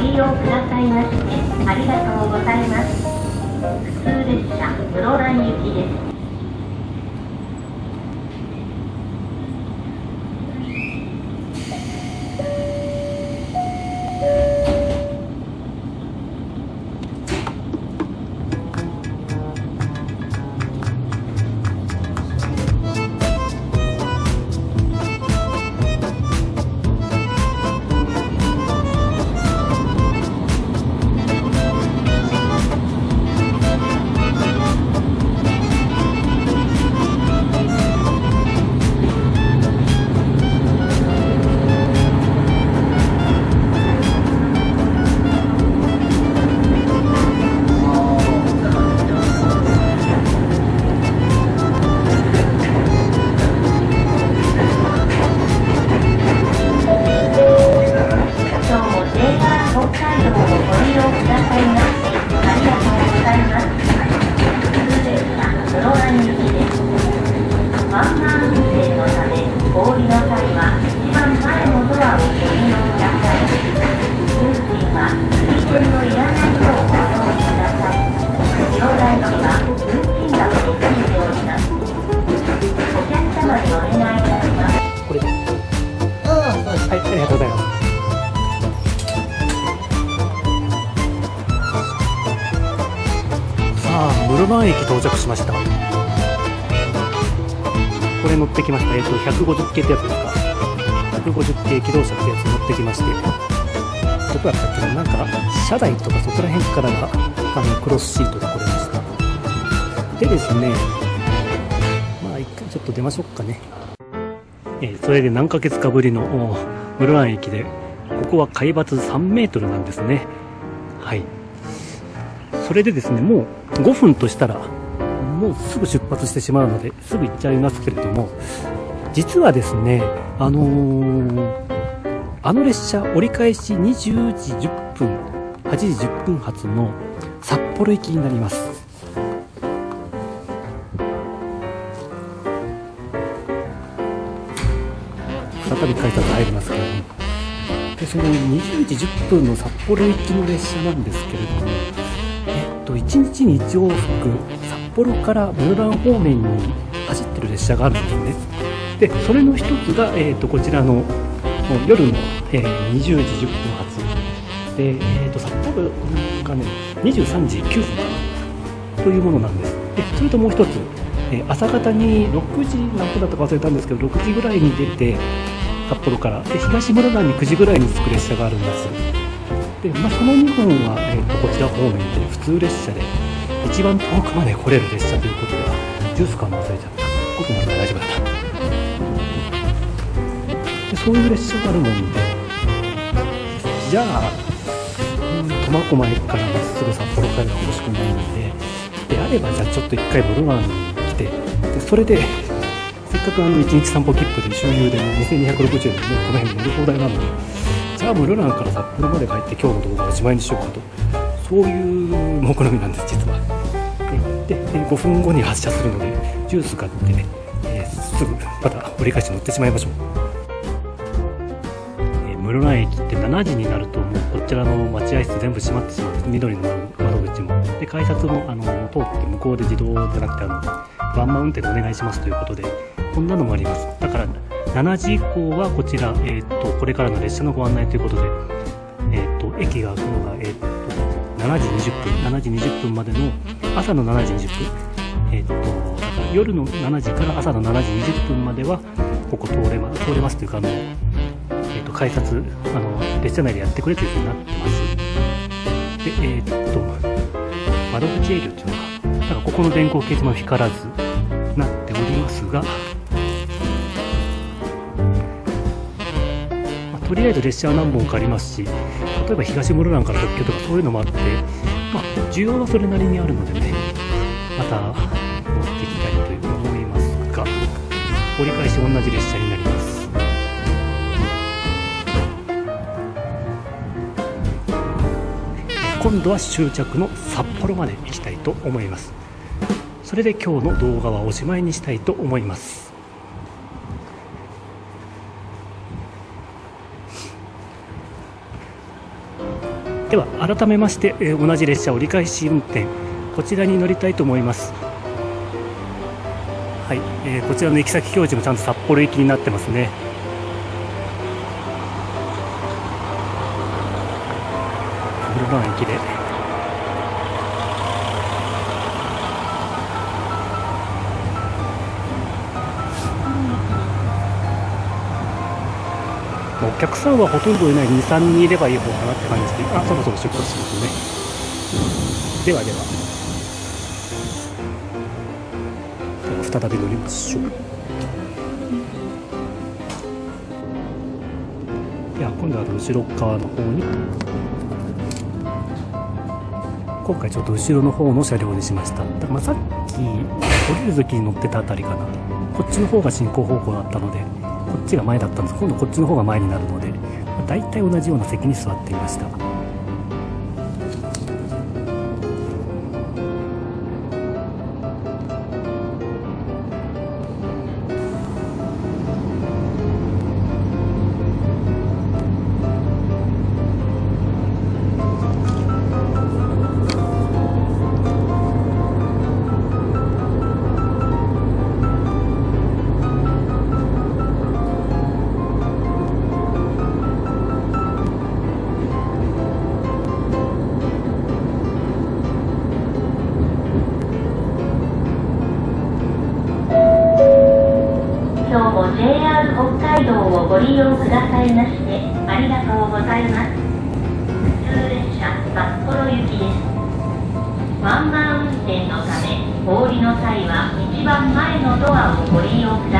利用くださいましてありがとうございます。普通列車室蘭行きです。ありがとうございます。さあ室蘭駅到着しました。これ乗ってきました。えっ、ー、と150系ってやつですか。150系機動車ってやつ乗ってきまして。どこだったっけな。なんか車台とかそこら辺からがあのクロスシートで来れました。でですねまあ一回ちょっと出ましょうかね。えー、それで何ヶ月かぶりの室蘭駅でここは海抜3メートルなんですね。はい。それでですねもう5分としたらもうすぐ出発してしまうのですぐ行っちゃいますけれども実はですねあのー、あの列車折り返し20時10分8時10分発の札幌行きになります。再び改札入りますけれどもでその20時10分の札幌行きの列車なんですけれどもえっと1日に1往復札幌から室蘭方面に走ってる列車があるんですね。でそれの一つが、えーと、こちらの夜の、えー、20時10分発。で、えーと、札幌がね23時9分というものなんです。でそれともう一つ、え、朝方に6時何分だったか忘れたんですけど6時ぐらいに出て札幌からで東室蘭に9時ぐらいに着く列車があるんです。で、まあ、その2本は、えーと、こちら方面で普通列車で一番遠くまで来れる列車ということでジュース買うの忘れちゃった。僕まだ大丈夫だったでそういう列車があるもんでじゃあ苫小牧からまっすぐ札幌帰るのは欲しくないのでであればじゃあちょっと一回ボルワンに来てでそれでせっかくあの1日散歩切符で周遊で2260円でねこの辺乗り放題なのでじゃあ室蘭から札幌まで帰って今日の動画を自前にしようかとそういう目論みなんです実はで5分後に発車するのでジュース買ってね、えー、すぐまた折り返し乗ってしまいましょう、え、室蘭駅って7時になるともうこちらの待合室全部閉まってしまうんです緑の窓口も。で改札もあの通って向こうで自動じゃなくてあのワンマン運転でお願いしますということでこんなのもあります。だから7時以降はこちら、えーと、これからの列車のご案内ということで、えーと、駅が開くのが、えーと、7時20分7時20分までの朝の7時20分、えー、と夜の7時から朝の7時20分まではここ通れ,、ま、通れますというかあの、えー、と改札あの列車内でやってくれというふうになってます。でえっ、ー、と窓口営業というのがなんかここの電光掲示板は光らずなっておりますがとりあえず列車は何本かありますし例えば東室蘭から特急とかそういうのもあって、まあ、需要はそれなりにあるのでねまた乗っていきたいと思いますが折り返し同じ列車になります。今度は終着の札幌まで行きたいと思います。それで今日の動画はおしまいにしたいと思います。では改めまして、えー同じ列車折り返し運転こちらに乗りたいと思います。はい、えーこちらの行き先表示もちゃんと札幌行きになってますね。ブルバン駅客さんはほとんどいない23人いればいい方かなって感じですけどあそろそろ出発しますね。ではでは。では再び乗りましょう。では今度は後ろ側の方に。今回ちょっと後ろの方の車両にしました。だからまあさっき降りる時に乗ってたあたりかな。こっちの方が進行方向だったので。こっちが前だったんです。今度こっちの方が前になるので、大体同じような席に座っていました。北海道をご利用くださいましてありがとうございます。普通列車札幌行きです。ワンマン運転のためお降りの際は一番前のドアをご利用くだ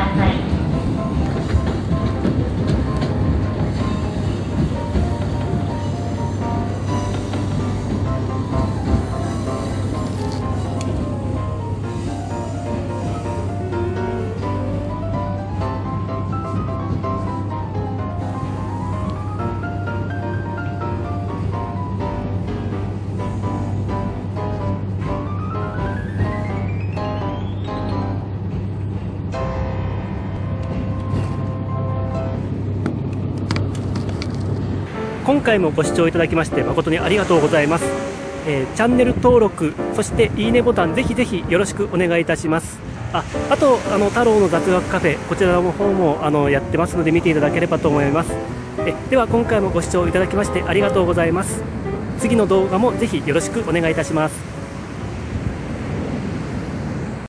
さい。今回もご視聴いただきまして誠にありがとうございます、えーチャンネル登録そしていいねボタンぜひぜひよろしくお願いいたします。ああとあの太郎の雑学カフェこちらの方もあのやってますので見ていただければと思います。えでは今回もご視聴いただきましてありがとうございます。次の動画もぜひよろしくお願いいたします。